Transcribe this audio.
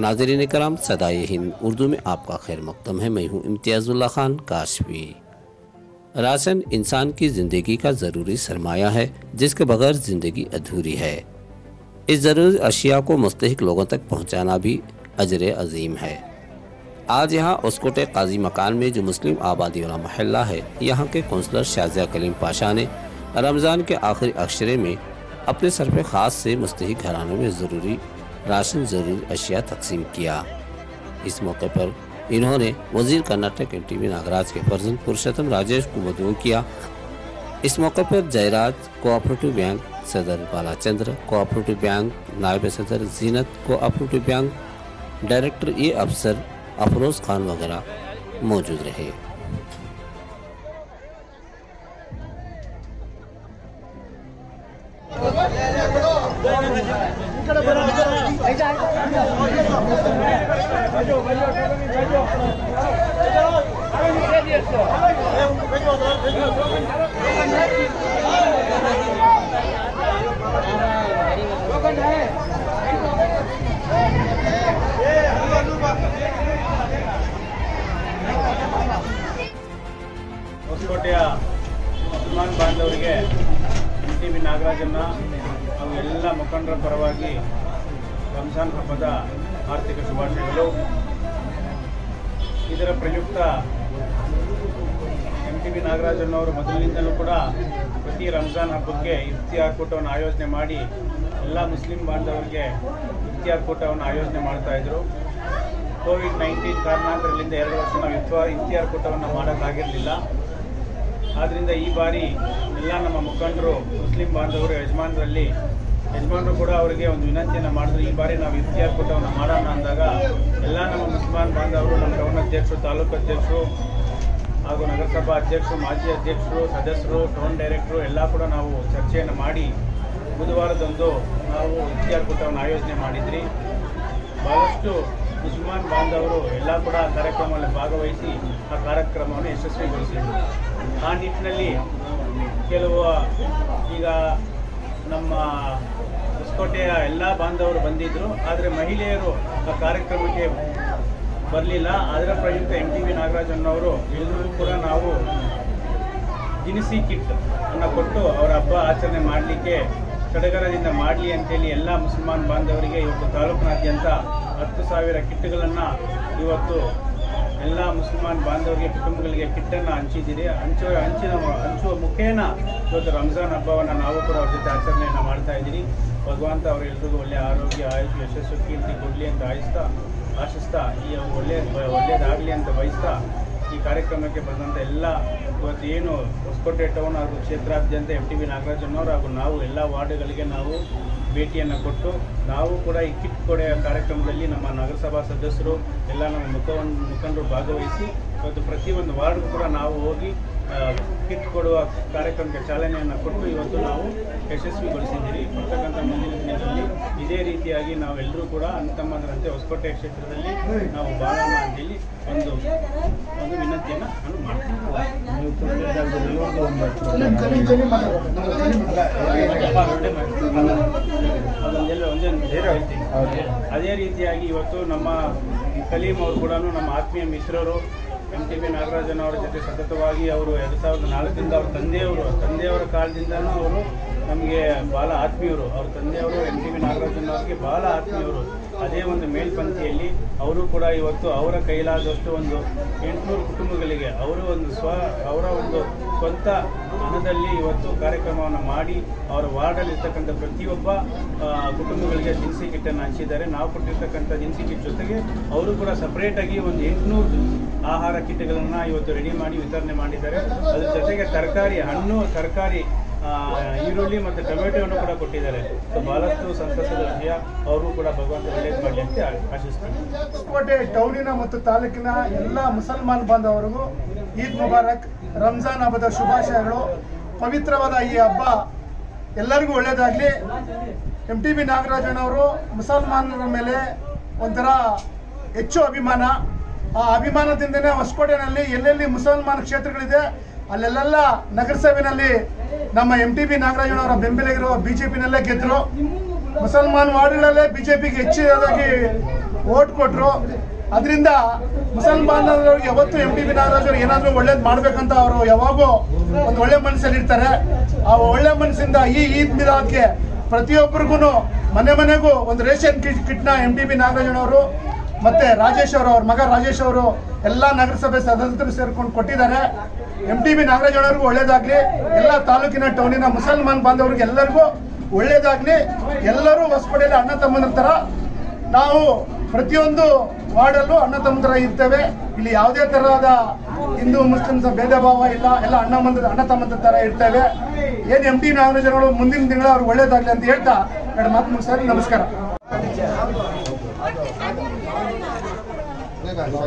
नाजरीन कराम सदाए हिंद उर्दू में आपका खैर मकदम है। मैं हूँ इम्तियाज़ुल्ला खान काशवी राशन इंसान की ज़िंदगी का ज़रूरी सरमाया है, जिसके बगैर ज़िंदगी अधूरी है। इस ज़रूरी अशिया को मुस्तक लोगों तक पहुँचाना भी अजर अजीम है। आज यहाँ उसकोटे काजी मकान में जो मुस्लिम आबादी वाला महल्ला है, यहाँ के कौंसलर शाजिया कलीम पाशा ने रमज़ान के आखिरी अक्षरे में अपने सरफ ख़ास से मुस्तक घरानों में ज़रूरी राशन ज़रूरी अशिया तकसीम किया। इस मौके पर इन्होंने वज़ीर कर्नाटक एन टी नागराज के फर्जन पुरुषोत्तम राजेश को मदू किया। इस मौके पर जयराज कोऑपरेटिव बैंक सदर बालाचंद्र, कोऑपरेटिव बैंक नायब सदर जीनत, कोऑपरेटिव बैंक डायरेक्टर ए अफसर अफरोज खान वगैरह मौजूद रहे। ಹೊಸಕೋಟೆಯ ಮುಸಲ್ಮಾನ್ ಬಾಂಧವರಿಗೆ ಎಂ ಟಿ ವಿ ನಾಗರಾಜನ್ನ ಹಾಗೂ ಎಲ್ಲ ಮುಖಂಡರ ಪರವಾಗಿ ರಂಜಾನ್ ಹಬ್ಬದ ಆರ್ಥಿಕ ಶುಭಾಶಯಗಳು. ಇದರ ಪ್ರಯುಕ್ತ ಎಂ ಟಿ ವಿ ನಾಗರಾಜನವರು ಮೊದಲಿನಿಂದಲೂ ಕೂಡ ಪ್ರತಿ ರಂಜಾನ್ ಹಬ್ಬಕ್ಕೆ ಇಫ್ತಿಯಾರ್ ಕೂಟವನ್ನು ಆಯೋಜನೆ ಮಾಡಿ ಎಲ್ಲ ಮುಸ್ಲಿಂ ಬಾಂಧವರಿಗೆ ಇಫ್ತಿಯಾರ್ ಕೂಟವನ್ನು ಆಯೋಜನೆ ಮಾಡ್ತಾ ಇದ್ರು. ಕೋವಿಡ್ ನೈನ್ಟೀನ್ ಕಾರಣಾಂತರಗಳಿಂದ ಎರಡು ವರ್ಷ ನಾವು ಇಫ್ತಾ ಇಫ್ತಿಯಾರ್ ಕೂಟವನ್ನು ಮಾಡೋಕ್ಕಾಗಿರಲಿಲ್ಲ. ಆದ್ದರಿಂದ ಈ ಬಾರಿ ಎಲ್ಲ ನಮ್ಮ ಮುಖಂಡರು, ಮುಸ್ಲಿಂ ಬಾಂಧವರು, ಯಜಮಾನರಲ್ಲಿ ಯಜಮಾನರು ಕೂಡ ಅವರಿಗೆ ಒಂದು ವಿನಂತಿಯನ್ನು ಮಾಡಿದ್ರು, ಈ ಬಾರಿ ನಾವು ಇಫ್ತಿಯಾರ್ ಕೂಟವನ್ನು ಮಾಡೋಣ ಅಂದಾಗ ಎಲ್ಲ ನಮ್ಮ ಮುಸ್ಲಿಮಾನ್ ಬಾಂಧವರು, ನಮ್ಮ ಟೌನ್ ಅಧ್ಯಕ್ಷರು, ತಾಲೂಕು ಅಧ್ಯಕ್ಷರು ಹಾಗೂ ನಗರಸಭಾ ಅಧ್ಯಕ್ಷರು, ಮಾಜಿ ಅಧ್ಯಕ್ಷರು, ಸದಸ್ಯರು ಟೌನ್ ಡೈರೆಕ್ಟ್ರು ಎಲ್ಲ ಕೂಡ ನಾವು ಚರ್ಚೆಯನ್ನು ಮಾಡಿ ಬುಧವಾರದಂದು ನಾವು ಇಫ್ತಿಯಾರ್ ಕೂಟವನ್ನು ಆಯೋಜನೆ ಮಾಡಿದ್ರಿ. ಬಹಳಷ್ಟು ಮುಸ್ಲ್ಮಾನ್ ಬಾಂಧವರು ಎಲ್ಲ ಕೂಡ ಕಾರ್ಯಕ್ರಮದಲ್ಲಿ ಭಾಗವಹಿಸಿ ಆ ಕಾರ್ಯಕ್ರಮವನ್ನು ಯಶಸ್ವಿಗೊಳಿಸಿದರು. ಆ ನಿಟ್ಟಿನಲ್ಲಿ ಕೆಲವು ಈಗ ನಮ್ಮ ಹೊಸಕೋಟೆಯ ಎಲ್ಲ ಬಾಂಧವರು ಬಂದಿದ್ದರು ಆದರೆ ಮಹಿಳೆಯರು ಆ ಕಾರ್ಯಕ್ರಮಕ್ಕೆ ಬರಲಿಲ್ಲ. ಅದರ ಪ್ರಯುಕ್ತ ಎಂ ಟಿ ವಿ ನಾಗರಾಜನ್ನವರು ಎಲ್ಲರೂ ಕೂಡ ನಾವು ದಿನಸಿ ಕಿಟ್ ಅನ್ನು ಕೊಟ್ಟು ಅವರ ಹಬ್ಬ ಆಚರಣೆ ಮಾಡಲಿಕ್ಕೆ ಸಡಗರದಿಂದ ಮಾಡಲಿ ಅಂತೇಳಿ ಎಲ್ಲ ಮುಸಲ್ಮಾನ್ ಬಾಂಧವರಿಗೆ ಇವತ್ತು ತಾಲೂಕಿನಾದ್ಯಂತ ಹತ್ತು ಸಾವಿರ ಕಿಟ್ಗಳನ್ನು ಇವತ್ತು ಎಲ್ಲ ಮುಸಲ್ಮಾನ್ ಬಾಂಧವರಿಗೆ, ಕುಟುಂಬಗಳಿಗೆ ಕಿಟ್ಟನ್ನು ಹಂಚಿದ್ದೀರಿ. ಹಂಚುವ ಹಂಚಿನ, ಹಂಚುವ ಮುಖೇನ ಇವತ್ತು ರಂಜಾನ್ ಹಬ್ಬವನ್ನು ನಾವು ಕೂಡ ಅವ್ರ ಜೊತೆ ಆಚರಣೆಯನ್ನು ಮಾಡ್ತಾ ಇದ್ದೀರಿ. ಭಗವಂತ ಅವರೆಲ್ಲರಿಗೂ ಒಳ್ಳೆಯ ಆರೋಗ್ಯ ಆಯುಷ್ ಯಶಸ್ಸು, ಕೀರ್ತಿ ಕೊಡಲಿ ಅಂತ ಆಯಿಸ್ತಾ, ಆಶಿಸ್ತಾ, ಈ ಒಳ್ಳೆಯ ಒಳ್ಳೆಯದಾಗಲಿ ಅಂತ ಬಯಸ್ತಾ ಈ ಕಾರ್ಯಕ್ರಮಕ್ಕೆ ಬಂದಂಥ ಎಲ್ಲ ಇವತ್ತು ಏನು ಹೊಸಕೋಟೆ ಟೌನ್ ಹಾಗೂ ಕ್ಷೇತ್ರಾದ್ಯಂತ ಎಂ ಟಿ ವಿ ನಾಗರಾಜನವರು ಹಾಗೂ ನಾವು ಎಲ್ಲ ವಾರ್ಡ್ಗಳಿಗೆ ನಾವು ಭೇಟಿಯನ್ನು ಕೊಟ್ಟು ನಾವು ಕೂಡ ಈ ಕಿಟ್ ಕೊಡೆಯ ಕಾರ್ಯಕ್ರಮದಲ್ಲಿ ನಮ್ಮ ನಗರಸಭಾ ಸದಸ್ಯರು, ಎಲ್ಲ ನಮ್ಮ ಮುಖವನ್ನು ಮುಖಂಡರು ಭಾಗವಹಿಸಿ ಇವತ್ತು ಪ್ರತಿಯೊಂದು ವಾರ್ಡ್ಗೂ ಕೂಡ ನಾವು ಹೋಗಿ ಕಿಟ್ ಕೊಡುವ ಕಾರ್ಯಕ್ರಮಕ್ಕೆ ಚಾಲನೆಯನ್ನು ಕೊಟ್ಟು ಇವತ್ತು ನಾವು ಯಶಸ್ವಿಗೊಳಿಸಿದ್ದೀರಿ ಬರ್ತಕ್ಕಂಥ ಮುಂದಿನ ದಿನದಲ್ಲಿ ಇದೇ ರೀತಿಯಾಗಿ ನಾವೆಲ್ಲರೂ ಕೂಡ ಅಣ್ತಮ್ಮಂದರಂತೆ ಹೊಸಕೋಟೆ ಕ್ಷೇತ್ರದಲ್ಲಿ ನಾವು ಬಾಳೋಣ ಅಂತೇಳಿ ಒಂದು ಒಂದು ವಿನಂತಿಯನ್ನು ನಾನು ಮಾಡ್ತೀನಿ. ಒಂದೇ ಹೇಳ್ತೀನಿ. ಅದೇ ರೀತಿಯಾಗಿ ಇವತ್ತು ನಮ್ಮ ಕಲೀಂ ಅವರು ಕೂಡ ನಮ್ಮ ಆತ್ಮೀಯ ಮಿತ್ರರು ಎಂ ಟಿ ಬಿ ನಾಗರಾಜನ್ ಅವರ ಜೊತೆ ಸತತವಾಗಿ ಅವರು ಎರಡು ಸಾವಿರದ ನಾಲ್ಕರಿಂದ ಅವ್ರ ತಂದೆಯವರು, ತಂದೆಯವರ ಕಾಲದಿಂದನೂ ಅವರು ನಮಗೆ ಬಹಳ ಆತ್ಮೀಯರು, ಅವ್ರ ತಂದೆಯವರು, ಎಂ ಟಿ ವಿ ನಾಗರಾಜನ್ ಅವರಿಗೆ ಬಹಳ ಆತ್ಮೀಯರು. ಅದೇ ಒಂದು ಮೇಲ್ಪಂಕ್ತಿಯಲ್ಲಿ ಅವರು ಕೂಡ ಇವತ್ತು ಅವರ ಕೈಲಾದಷ್ಟು ಒಂದು ಎಂಟುನೂರು ಕುಟುಂಬಗಳಿಗೆ ಅವರು ಒಂದು ಸ್ವ, ಅವರ ಒಂದು ಸ್ವಂತ ಹಣದಲ್ಲಿ ಇವತ್ತು ಕಾರ್ಯಕ್ರಮವನ್ನು ಮಾಡಿ ಅವರ ವಾರ್ಡಲ್ಲಿ ಇರ್ತಕ್ಕಂಥ ಪ್ರತಿಯೊಬ್ಬ ಕುಟುಂಬಗಳಿಗೆ ದಿನಸಿ ಕಿಟ್ಟನ್ನು ಹಂಚಿದ್ದಾರೆ. ನಾವು ಕೊಟ್ಟಿರ್ತಕ್ಕಂಥ ದಿನಸಿ ಕಿಟ್ ಜೊತೆಗೆ ಅವರು ಕೂಡ ಸಪ್ರೇಟಾಗಿ ಒಂದು ಎಂಟುನೂರು ಆಹಾರ ಕಿಟ್ಗಳನ್ನು ಇವತ್ತು ರೆಡಿ ಮಾಡಿ ವಿತರಣೆ ಮಾಡಿದ್ದಾರೆ. ಅದ್ರ ಜೊತೆಗೆ ತರಕಾರಿ, ಹಣ್ಣು, ತರಕಾರಿ ಈರುಳ್ಳಿ ಮತ್ತು ಟೊಮೆಟೊವನ್ನು ಕೂಡ ಕೊಟ್ಟಿದ್ದಾರೆ. ಸೊ ಬಹಳಷ್ಟು ಸಂತಸದ ವಿಷಯ. ಅವರು ಕೂಡ ಭಗವಂತ ಒಳ್ಳೇದು ಮಾಡಲಿ ಅಂತ ಆಶಿಸ್ತೀನಿ. ಹೊಸಕೋಟೆ ಟೌನಿನ ಮತ್ತು ತಾಲೂಕಿನ ಎಲ್ಲ ಮುಸಲ್ಮಾನ್ ಬಾಂಧವರಿಗೂ ಈದ್ ಮುಬಾರಕ್, ರಂಜಾನ್ ಹಬ್ಬದ ಶುಭಾಶಯಗಳು. ಪವಿತ್ರವಾದ ಈ ಹಬ್ಬ ಎಲ್ಲರಿಗೂ ಒಳ್ಳೆಯದಾಗಲಿ ಎಂ ಟಿ ಬಿ ನಾಗರಾಜನವರು ಮುಸಲ್ಮಾನರ ಮೇಲೆ ಒಂಥರ ಹೆಚ್ಚು ಅಭಿಮಾನ. ಆ ಅಭಿಮಾನದಿಂದನೇ ಹೊಸಕೋಟೆನಲ್ಲಿ ಎಲ್ಲೆಲ್ಲಿ ಮುಸಲ್ಮಾನ ಕ್ಷೇತ್ರಗಳಿದೆ ಅಲ್ಲೆಲ್ಲ ನಗರಸಭೆಯಲ್ಲಿ ನಮ್ಮ ಎಂ ಟಿ ಬಿ ನಾಗರಾಜನವರ ಬೆಂಬಲಿಗರು ಬಿ ಜೆ ಪಿನಲ್ಲೇ ಗೆದ್ದರು ಮುಸಲ್ಮಾನ್ ವಾರ್ಡ್ಗಳಲ್ಲೇ ಬಿಜೆಪಿಗೆ ಹೆಚ್ಚಿನದಾಗಿ ಓಟ್ ಕೊಟ್ಟರು ಅದರಿಂದ ಮುಸಲ್ಮಾನರಿಗೆ ಯಾವತ್ತು ಎಂ ಟಿ ಬಿ ನಾಗರಾಜ್ ಏನಾದರೂ ಒಳ್ಳೇದು ಮಾಡಬೇಕಂತ ಅವರು ಯಾವಾಗೂ ಒಂದು ಒಳ್ಳೆ ಮನಸ್ಸಲ್ಲಿ ಇರ್ತಾರೆ. ಆ ಒಳ್ಳೆ ಮನಸ್ಸಿಂದ ಈ ಈದ್ ಮಿಲಾದ್ಗೆ ಪ್ರತಿಯೊಬ್ಬರಿಗೂ ಮನೆ ಮನೆಗೂ ಒಂದು ರೇಷನ್ ಕಿಟ್ ಕಿಟ್ನ ಎಂ ಟಿ ಬಿ ನಾಗರಾಜನವರು ಮತ್ತೆ ರಾಜೇಶ್ ಅವರು, ಅವ್ರ ಮಗ ರಾಜೇಶ್ ಅವರು ಎಲ್ಲ ನಗರಸಭೆ ಸದಸ್ಯರು ಸೇರ್ಕೊಂಡು ಕೊಟ್ಟಿದ್ದಾರೆ. ಎಂ ಟಿ ಬಿ ನಾಗರಾಜನವ್ರಿಗೂ ಒಳ್ಳೇದಾಗ್ಲಿ. ಎಲ್ಲ ತಾಲೂಕಿನ ಟೌನಿನ ಮುಸಲ್ಮಾನ್ ಬಾಂಧವರಿಗೆ ಎಲ್ಲರಿಗೂ ಒಳ್ಳೇದಾಗ್ಲಿ. ಎಲ್ಲರೂ ಹೊಸಪಡೆಯಲ್ಲಿ ಅಣ್ಣ ತಮ್ಮನ ಥರ ನಾವು ಪ್ರತಿಯೊಂದು ವಾರ್ಡಲ್ಲೂ ಅಣ್ಣ ತಮ್ಮ ಥರ ಇರ್ತೇವೆ. ಇಲ್ಲಿ ಯಾವುದೇ ತರಹದ ಹಿಂದೂ ಮುಸ್ಲಿಮ್ಸ್ ಭೇದ ಭಾವ ಇಲ್ಲ. ಎಲ್ಲ ಅಣ್ಣ ಮಂದ ಅಣ್ಣ ತಮ್ಮ ತರ ಇರ್ತೇವೆ. ಏನು ಎಂ ಟಿ ನಾಗರಾಜನಗಳು ಮುಂದಿನ ತಿಂಗಳು ಅವ್ರಿಗೆ ಒಳ್ಳೇದಾಗ್ಲಿ ಅಂತ ಹೇಳ್ತಾ ಎರಡು ಮಾತು ಮುಗಿಸ್ತಾರೆ ನಮಸ್ಕಾರ. 那个老